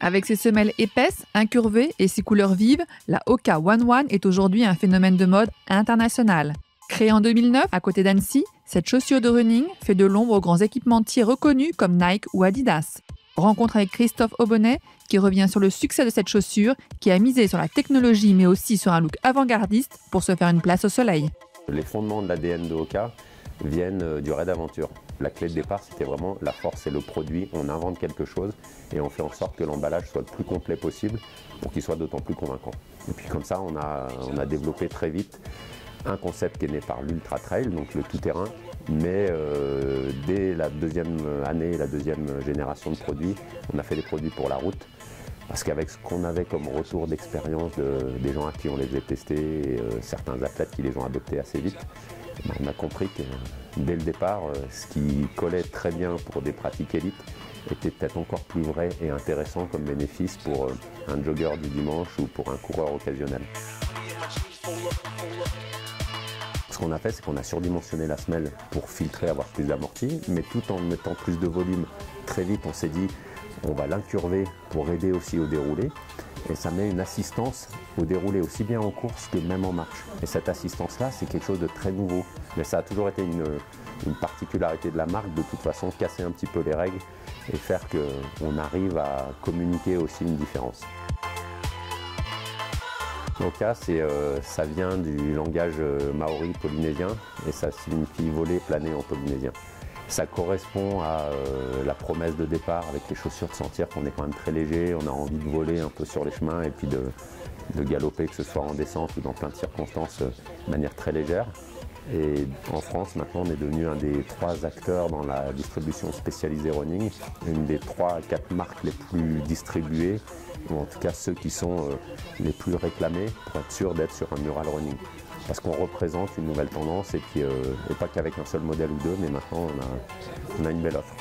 Avec ses semelles épaisses, incurvées et ses couleurs vives, la Oka One One est aujourd'hui un phénomène de mode international. Créée en 2009 à côté d'Annecy, cette chaussure de running fait de l'ombre aux grands équipementiers reconnus comme Nike ou Adidas. Rencontre avec Christophe Aubonnet qui revient sur le succès de cette chaussure qui a misé sur la technologie mais aussi sur un look avant-gardiste pour se faire une place au soleil. Les fondements de l'ADN de Oka viennent euh, du raid aventure. La clé de départ, c'était vraiment la force et le produit. On invente quelque chose et on fait en sorte que l'emballage soit le plus complet possible pour qu'il soit d'autant plus convaincant. Et puis comme ça, on a, développé très vite un concept qui est né par l'Ultra Trail, donc le tout-terrain, mais euh, dès la deuxième année, la deuxième génération de produits, on a fait des produits pour la route. Parce qu'avec ce qu'on avait comme retour d'expérience des gens à qui on les avait testés et euh, certains athlètes qui les ont adoptés assez vite, on a compris que dès le départ, euh, ce qui collait très bien pour des pratiques élites était peut-être encore plus vrai et intéressant comme bénéfice pour un jogger du dimanche ou pour un coureur occasionnel. Ce qu'on a fait, c'est qu'on a surdimensionné la semelle pour filtrer, avoir plus d'amorti, mais tout en mettant plus de volume. Très vite, on s'est dit, on va l'incurver pour aider aussi au déroulé. Et ça met une assistance au déroulé, aussi bien en course que même en marche. Et cette assistance-là, c'est quelque chose de très nouveau. Mais ça a toujours été une, particularité de la marque, de toute façon, casser un petit peu les règles et faire qu'on arrive à communiquer aussi une différence. Oka, euh, ça vient du langage euh, maori polynésien et ça signifie voler, planer en polynésien. Ça correspond à euh, la promesse de départ avec les chaussures de sentir qu'on est quand même très léger, on a envie de voler un peu sur les chemins et puis de, de galoper, que ce soit en descente ou dans plein de circonstances, de manière très légère. Et en France, maintenant, on est devenu un des trois acteurs dans la distribution spécialisée running, une des trois à quatre marques les plus distribuées, ou en tout cas ceux qui sont euh, les plus réclamés pour être sûr d'être sur un mural running. Parce qu'on représente une nouvelle tendance et, puis, euh, pas qu'avec un seul modèle ou deux, mais maintenant on a une belle offre.